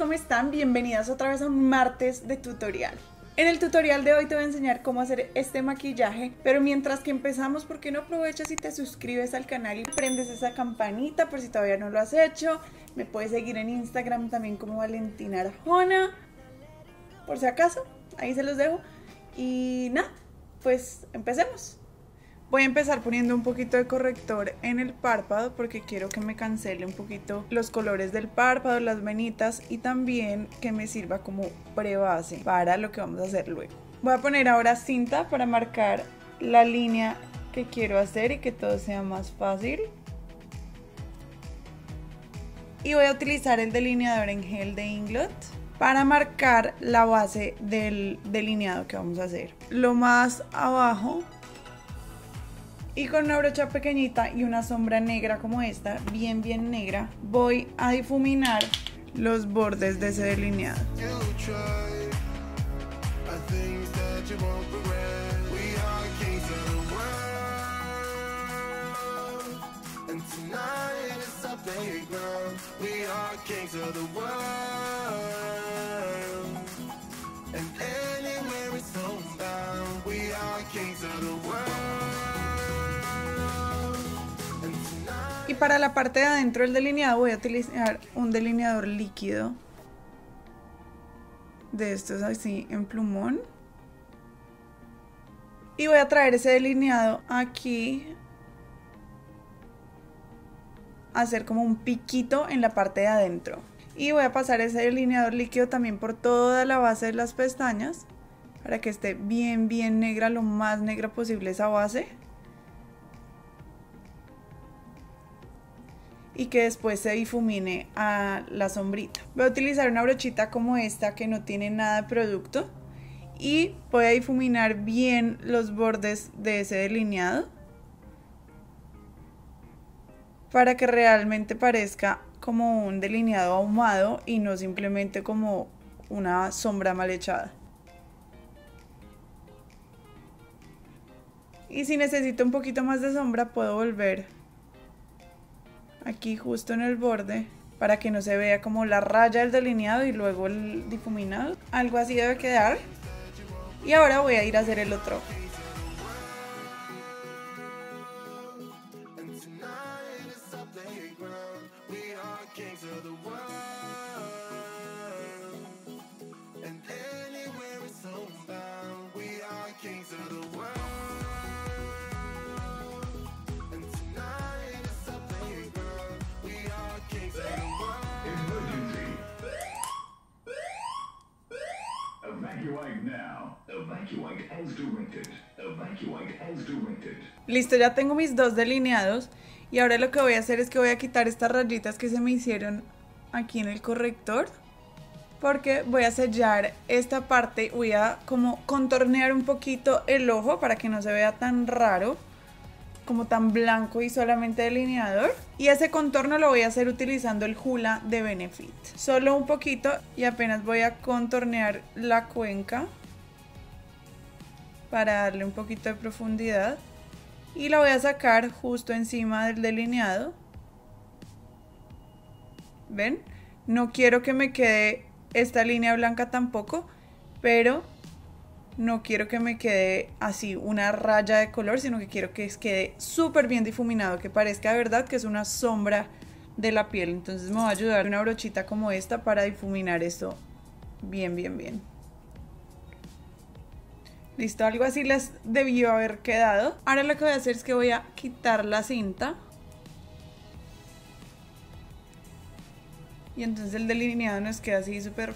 ¿cómo están? Bienvenidas otra vez a un martes de tutorial. En el tutorial de hoy te voy a enseñar cómo hacer este maquillaje, pero mientras que empezamos, ¿por qué no aprovechas y te suscribes al canal y prendes esa campanita por si todavía no lo has hecho? Me puedes seguir en Instagram también como Valentina Arjona, por si acaso, ahí se los dejo. Y nada, pues empecemos. Voy a empezar poniendo un poquito de corrector en el párpado porque quiero que me cancele un poquito los colores del párpado, las venitas y también que me sirva como prebase para lo que vamos a hacer luego. Voy a poner ahora cinta para marcar la línea que quiero hacer y que todo sea más fácil. Y voy a utilizar el delineador en gel de Inglot para marcar la base del delineado que vamos a hacer. Lo más abajo y con una brocha pequeñita y una sombra negra como esta, bien bien negra, voy a difuminar los bordes de ese delineado. Y para la parte de adentro del delineado voy a utilizar un delineador líquido. De estos así en plumón. Y voy a traer ese delineado aquí. Hacer como un piquito en la parte de adentro. Y voy a pasar ese delineador líquido también por toda la base de las pestañas. Para que esté bien, bien negra, lo más negra posible esa base. Y que después se difumine a la sombrita. Voy a utilizar una brochita como esta que no tiene nada de producto y voy a difuminar bien los bordes de ese delineado para que realmente parezca como un delineado ahumado y no simplemente como una sombra mal echada. Y si necesito un poquito más de sombra puedo volver aquí justo en el borde para que no se vea como la raya del delineado y luego el difuminado. Algo así debe quedar. Y ahora voy a ir a hacer el otro. Listo, ya tengo mis dos delineados y ahora lo que voy a hacer es que voy a quitar estas rayitas que se me hicieron aquí en el corrector porque voy a sellar esta parte, voy a como contornear un poquito el ojo para que no se vea tan raro como tan blanco y solamente delineador. Y ese contorno lo voy a hacer utilizando el Hula de Benefit. Solo un poquito y apenas voy a contornear la cuenca para darle un poquito de profundidad. Y la voy a sacar justo encima del delineado. ¿Ven? No quiero que me quede esta línea blanca tampoco, pero no quiero que me quede así una raya de color, sino que quiero que quede súper bien difuminado, que parezca verdad que es una sombra de la piel. Entonces me va a ayudar una brochita como esta para difuminar esto bien, bien, bien. Listo, algo así les debió haber quedado. Ahora lo que voy a hacer es que voy a quitar la cinta. Y entonces el delineado nos queda así súper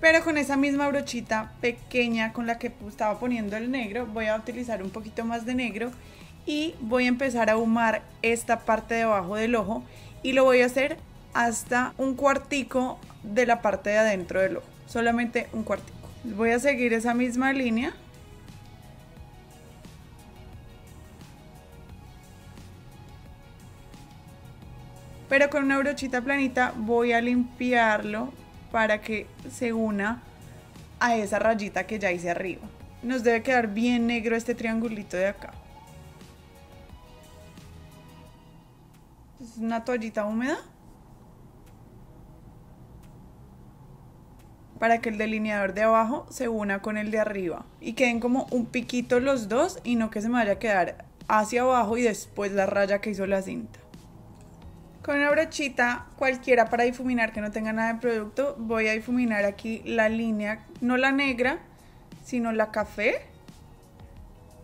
pero con esa misma brochita pequeña con la que estaba poniendo el negro, voy a utilizar un poquito más de negro y voy a empezar a ahumar esta parte de abajo del ojo y lo voy a hacer hasta un cuartico de la parte de adentro del ojo, solamente un cuartico. Voy a seguir esa misma línea. Pero con una brochita planita voy a limpiarlo para que se una a esa rayita que ya hice arriba. Nos debe quedar bien negro este triangulito de acá. Es una toallita húmeda. para que el delineador de abajo se una con el de arriba y queden como un piquito los dos y no que se me vaya a quedar hacia abajo y después la raya que hizo la cinta. Con una brochita cualquiera para difuminar que no tenga nada de producto, voy a difuminar aquí la línea, no la negra, sino la café,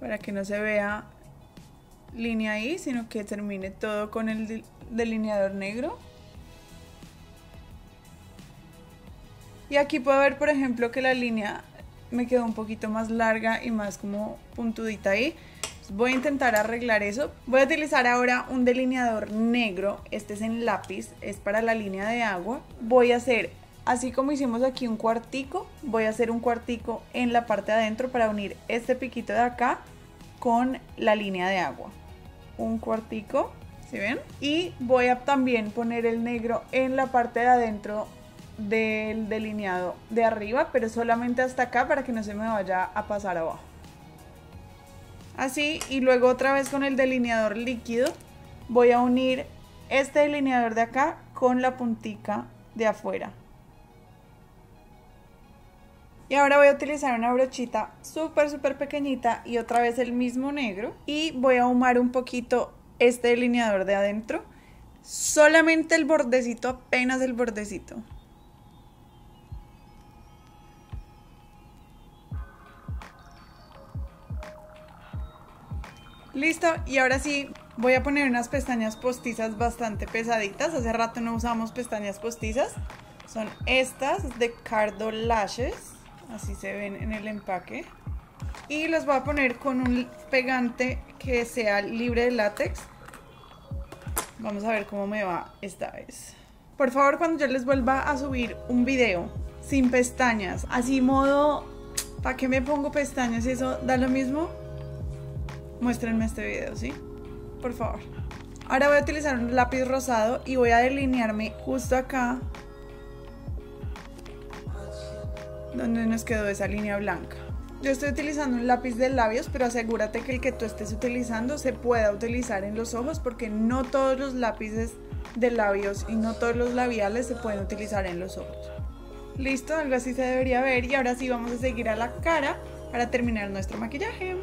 para que no se vea línea ahí, sino que termine todo con el delineador negro. Y aquí puedo ver, por ejemplo, que la línea me quedó un poquito más larga y más como puntudita ahí. Voy a intentar arreglar eso. Voy a utilizar ahora un delineador negro. Este es en lápiz, es para la línea de agua. Voy a hacer, así como hicimos aquí un cuartico, voy a hacer un cuartico en la parte de adentro para unir este piquito de acá con la línea de agua. Un cuartico, ¿sí ven? Y voy a también poner el negro en la parte de adentro del delineado de arriba, pero solamente hasta acá para que no se me vaya a pasar abajo. Así, y luego otra vez con el delineador líquido voy a unir este delineador de acá con la puntica de afuera. Y ahora voy a utilizar una brochita súper súper pequeñita y otra vez el mismo negro y voy a ahumar un poquito este delineador de adentro. Solamente el bordecito, apenas el bordecito. Listo, y ahora sí voy a poner unas pestañas postizas bastante pesaditas. Hace rato no usamos pestañas postizas. Son estas de Cardo Lashes. Así se ven en el empaque. Y las voy a poner con un pegante que sea libre de látex. Vamos a ver cómo me va esta vez. Por favor, cuando yo les vuelva a subir un video sin pestañas, así modo, ¿para qué me pongo pestañas eso da lo mismo? Muéstrenme este video, ¿sí? Por favor. Ahora voy a utilizar un lápiz rosado y voy a delinearme justo acá donde nos quedó esa línea blanca. Yo estoy utilizando un lápiz de labios, pero asegúrate que el que tú estés utilizando se pueda utilizar en los ojos porque no todos los lápices de labios y no todos los labiales se pueden utilizar en los ojos. Listo, algo así se debería ver y ahora sí vamos a seguir a la cara para terminar nuestro maquillaje.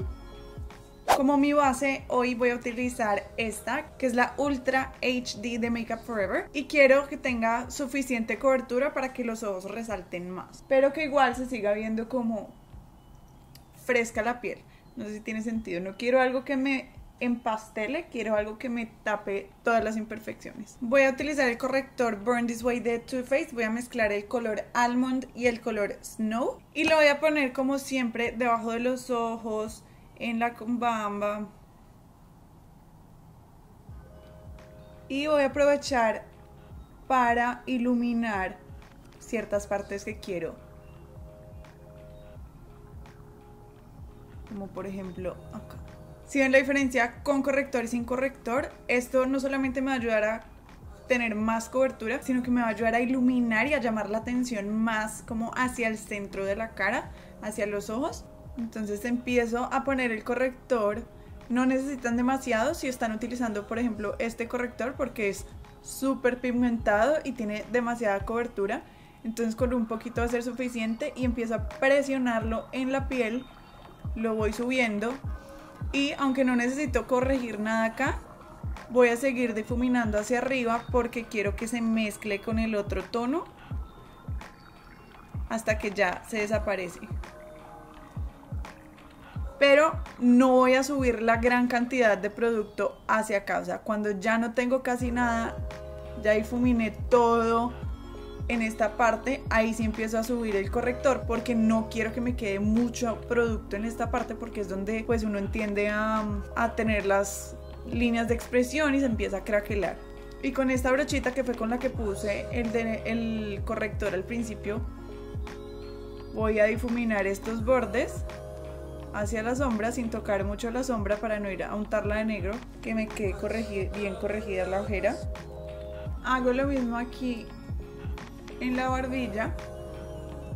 Como mi base, hoy voy a utilizar esta, que es la Ultra HD de Makeup Forever. Y quiero que tenga suficiente cobertura para que los ojos resalten más. Pero que igual se siga viendo como fresca la piel. No sé si tiene sentido. No quiero algo que me empastele, quiero algo que me tape todas las imperfecciones. Voy a utilizar el corrector Burn This Way de Too Faced, voy a mezclar el color Almond y el color Snow y lo voy a poner como siempre debajo de los ojos, en la cumbamba. Y voy a aprovechar para iluminar ciertas partes que quiero. Como por ejemplo acá. Si ven la diferencia con corrector y sin corrector, esto no solamente me va a ayudar a tener más cobertura, sino que me va a ayudar a iluminar y a llamar la atención más como hacia el centro de la cara, hacia los ojos. Entonces empiezo a poner el corrector. No necesitan demasiado si están utilizando, por ejemplo, este corrector porque es súper pigmentado y tiene demasiada cobertura. Entonces con un poquito va a ser suficiente y empiezo a presionarlo en la piel. Lo voy subiendo y aunque no necesito corregir nada acá, voy a seguir difuminando hacia arriba porque quiero que se mezcle con el otro tono hasta que ya se desaparece pero no voy a subir la gran cantidad de producto hacia acá. O sea, cuando ya no tengo casi nada, ya difuminé todo en esta parte, ahí sí empiezo a subir el corrector porque no quiero que me quede mucho producto en esta parte porque es donde pues uno entiende a, tener las líneas de expresión y se empieza a craquelar. Y con esta brochita que fue con la que puse el, el corrector al principio, voy a difuminar estos bordes hacia la sombra sin tocar mucho la sombra para no ir a untarla de negro, que me quede bien corregida la ojera. Hago lo mismo aquí en la barbilla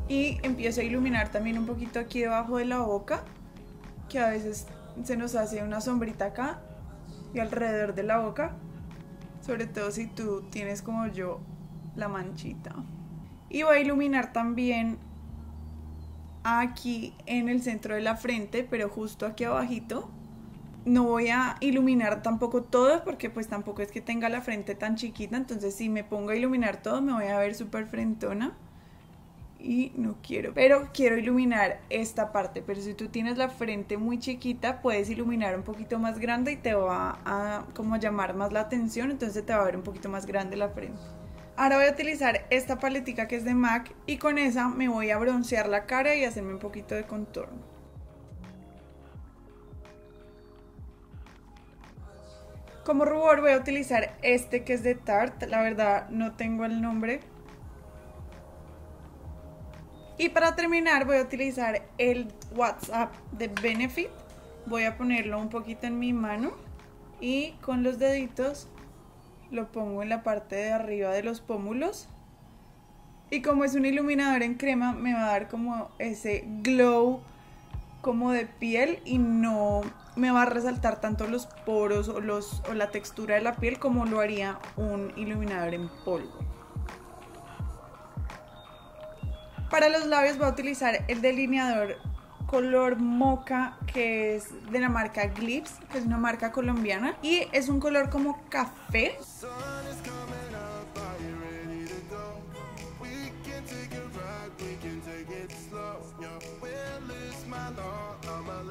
y empiezo a iluminar también un poquito aquí debajo de la boca, que a veces se nos hace una sombrita acá y alrededor de la boca, sobre todo si tú tienes como yo la manchita. Y voy a iluminar también aquí en el centro de la frente, pero justo aquí abajito. No voy a iluminar tampoco todo porque pues tampoco es que tenga la frente tan chiquita, entonces si me pongo a iluminar todo me voy a ver súper frentona. Y no quiero, pero quiero iluminar esta parte, pero si tú tienes la frente muy chiquita puedes iluminar un poquito más grande y te va a como llamar más la atención, entonces te va a ver un poquito más grande la frente. Ahora voy a utilizar esta paletica que es de MAC y con esa me voy a broncear la cara y hacerme un poquito de contorno. Como rubor voy a utilizar este que es de Tarte, la verdad no tengo el nombre, y para terminar voy a utilizar el WhatsApp de Benefit. Voy a ponerlo un poquito en mi mano y con los deditos lo pongo en la parte de arriba de los pómulos. Y como es un iluminador en crema me va a dar como ese glow como de piel y no me va a resaltar tanto los poros o, los, o la textura de la piel como lo haría un iluminador en polvo. Para los labios voy a utilizar el delineador color moca que es de la marca Glips, que es una marca colombiana y es un color como café.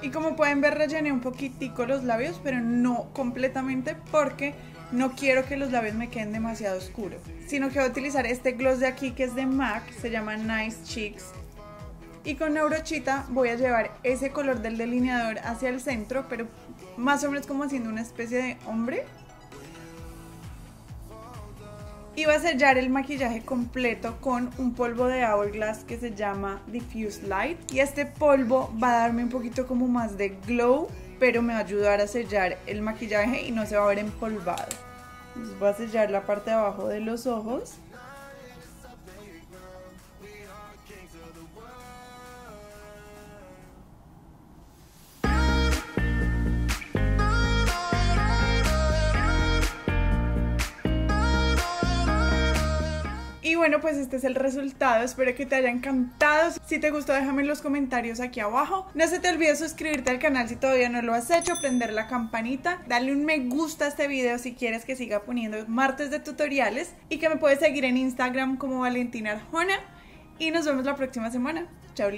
Y como pueden ver rellené un poquitico los labios, pero no completamente porque no quiero que los labios me queden demasiado oscuros, sino que voy a utilizar este gloss de aquí que es de MAC, se llama Nice Cheeks. Y con la brochita voy a llevar ese color del delineador hacia el centro, pero más o menos como haciendo una especie de hombre. Y voy a sellar el maquillaje completo con un polvo de Hourglass que se llama Diffuse Light. Y este polvo va a darme un poquito como más de glow pero me va a ayudar a sellar el maquillaje y no se va a ver empolvado. voy a sellar la parte de abajo de los ojos. Y bueno, pues este es el resultado. Espero que te haya encantado. Si te gustó, déjame en los comentarios aquí abajo. No se te olvide suscribirte al canal si todavía no lo has hecho, prender la campanita, darle un me gusta a este video si quieres que siga poniendo martes de tutoriales y que me puedes seguir en Instagram como Valentina Arjona. Y nos vemos la próxima semana. Chao,